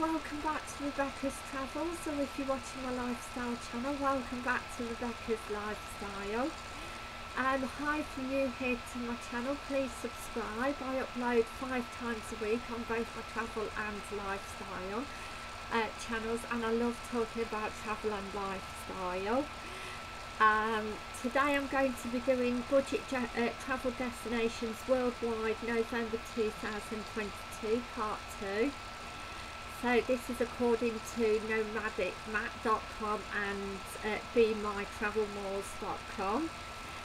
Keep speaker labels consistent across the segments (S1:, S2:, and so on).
S1: welcome back to Rebecca's Travels or if you're watching my lifestyle channel, welcome back to Rebecca's Lifestyle. Um, hi if you're new here to my channel, please subscribe. I upload five times a week on both my travel and lifestyle uh, channels and I love talking about travel and lifestyle. Um, today I'm going to be doing budget uh, travel destinations worldwide November 2022 part 2. So this is according to nomadicmatt.com and uh, bemytravelmuse.com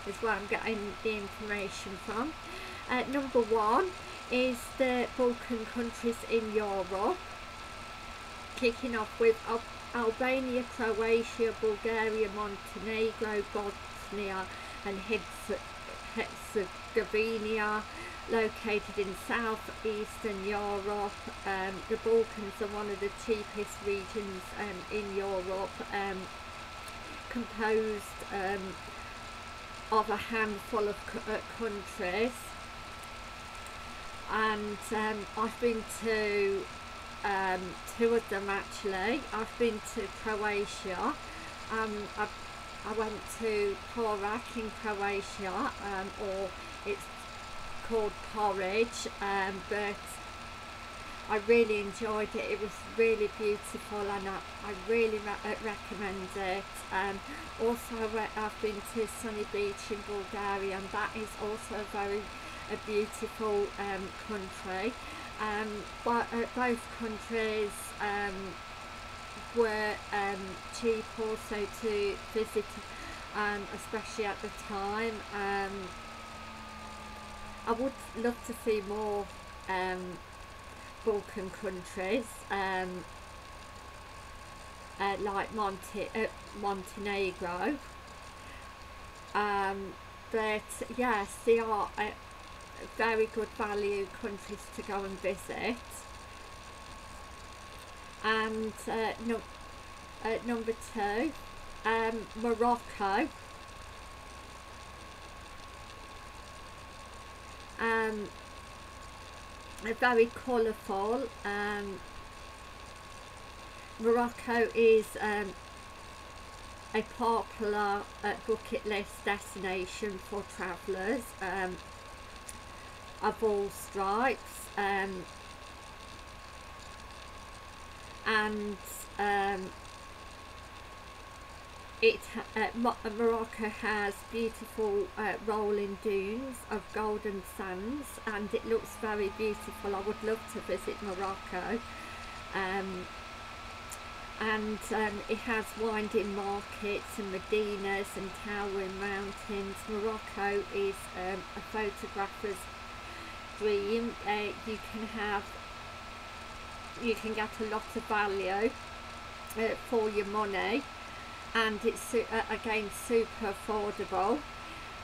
S1: is where I'm getting the information from. Uh, number one is the Balkan countries in Europe. Kicking off with Albania, Croatia, Bulgaria, Montenegro, Bosnia and Herzegovina located in southeastern Europe. Um, the Balkans are one of the cheapest regions um, in Europe, um, composed um, of a handful of uh, countries. And um, I've been to um, two of them actually. I've been to Croatia. I, I went to Porac in Croatia, or it's called Porridge um, but I really enjoyed it. It was really beautiful and I, I really re uh, recommend it. Um, also I've been to Sunny Beach in Bulgaria and that is also a very a beautiful um, country. Um, but uh, both countries um, were um, cheap also to visit um, especially at the time. Um, I would love to see more um, Balkan countries um, uh, like Monte uh, Montenegro. Um, but yes they are very good value countries to go and visit. And uh, no, uh, number two um, Morocco um, very colourful um, Morocco is um, a popular uh, bucket list destination for travellers um, of all stripes um, and um, it uh, Morocco has beautiful uh, rolling dunes of golden sands and it looks very beautiful. I would love to visit Morocco. Um, and um, it has winding markets and medinas and towering mountains. Morocco is um, a photographer's dream. Uh, you can have you can get a lot of value uh, for your money and it's uh, again super affordable.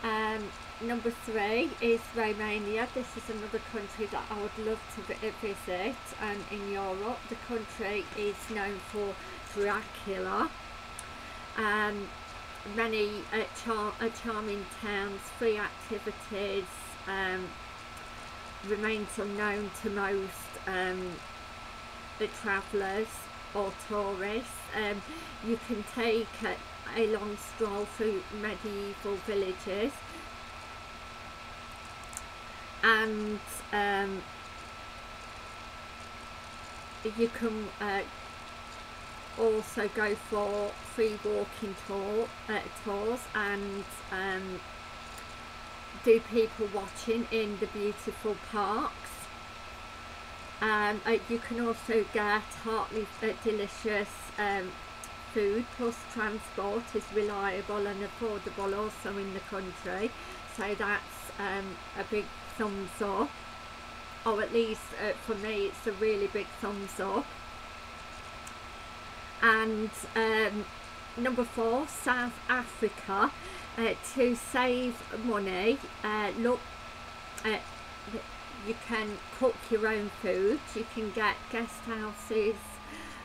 S1: Um, number three is Romania. This is another country that I would love to uh, visit um, in Europe. The country is known for Dracula. Um, many uh, char uh, charming towns free activities um, remains unknown to most um, the travellers or tourists. Um, you can take a, a long stroll through medieval villages and um, you can uh, also go for free walking tour, uh, tours and um, do people watching in the beautiful parks um, you can also get heartily uh, delicious um, food plus transport is reliable and affordable also in the country. So that's um, a big thumbs up. Or at least uh, for me it's a really big thumbs up. And um, number four South Africa uh, to save money uh, look uh, you can cook your own food you can get guest houses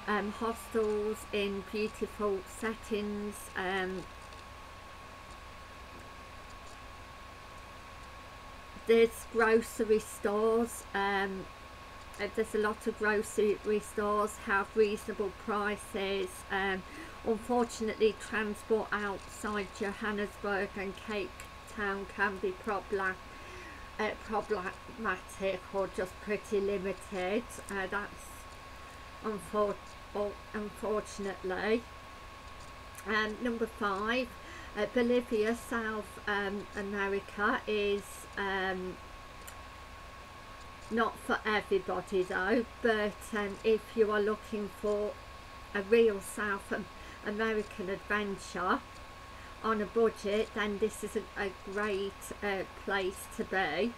S1: um, hostels in beautiful settings um, there's grocery stores um, uh, there's a lot of grocery stores have reasonable prices. Um, unfortunately, transport outside Johannesburg and Cape Town can be problem, uh, problematic or just pretty limited. Uh, that's unfor unfortunately. Um, number five, uh, Bolivia, South um, America is um, not for everybody though, but um, if you are looking for a real South American adventure on a budget, then this is a, a great uh, place to be.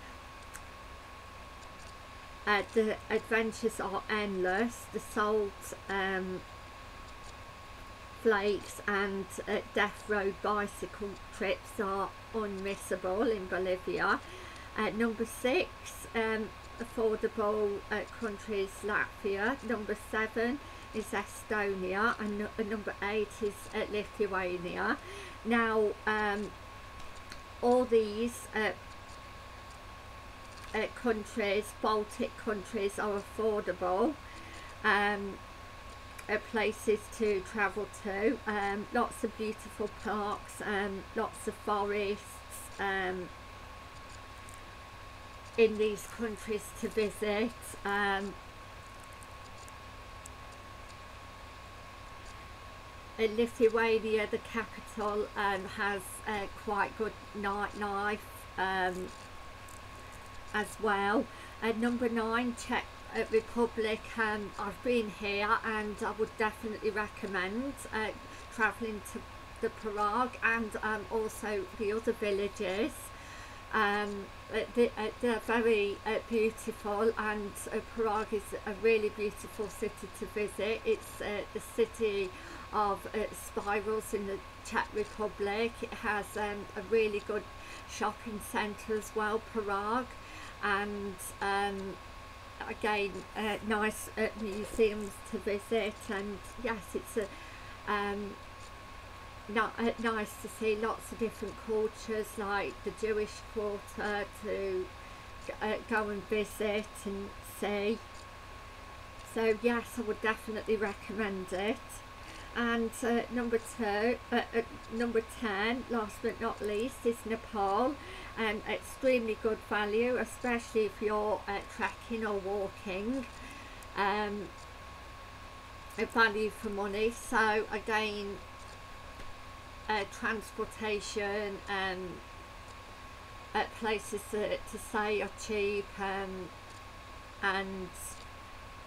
S1: Uh, the adventures are endless. The salt um, flakes and uh, death road bicycle trips are unmissable in Bolivia. Uh, number six, um, affordable uh, countries Latvia. Number seven is Estonia, and number eight is uh, Lithuania. Now, um, all these uh, uh, countries, Baltic countries, are affordable. Um, uh, places to travel to um, lots of beautiful parks um, lots of forests um, in these countries to visit um, in Lithuania the capital um, has quite good nightlife um, as well. Number nine Czech Republic um, I've been here and I would definitely recommend uh, travelling to the Prague and um, also the other villages. Um, they, uh, they're very uh, beautiful and uh, Prague is a really beautiful city to visit. It's uh, the city of spirals in the Czech Republic. It has um, a really good shopping centre as well Prague. And um, again uh, nice uh, museums to visit. And yes it's a um, not, uh, nice to see lots of different cultures like the Jewish quarter to uh, go and visit and see. So yes I would definitely recommend it and uh, number two uh, uh, number 10 last but not least is Nepal. And um, extremely good value especially if you're uh, trekking or walking. Um, value for money. So again uh, transportation and um, places to, to stay are cheap um, and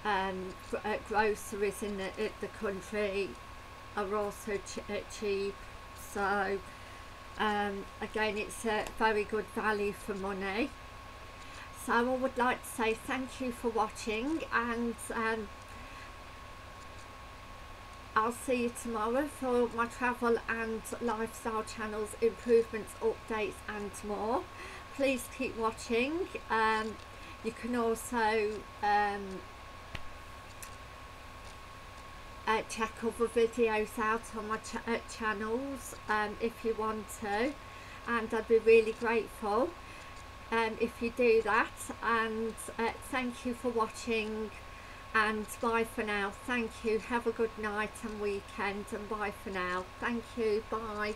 S1: um, uh, groceries in the, the country are also ch uh, cheap. So um, again it's a very good value for money. So I would like to say thank you for watching and um, I'll see you tomorrow for my travel and lifestyle channels improvements updates and more. Please keep watching. Um, you can also um, uh, check other videos out on my ch uh, channels um, if you want to and I'd be really grateful um, if you do that and uh, thank you for watching and bye for now. Thank you. Have a good night and weekend and bye for now. Thank you. Bye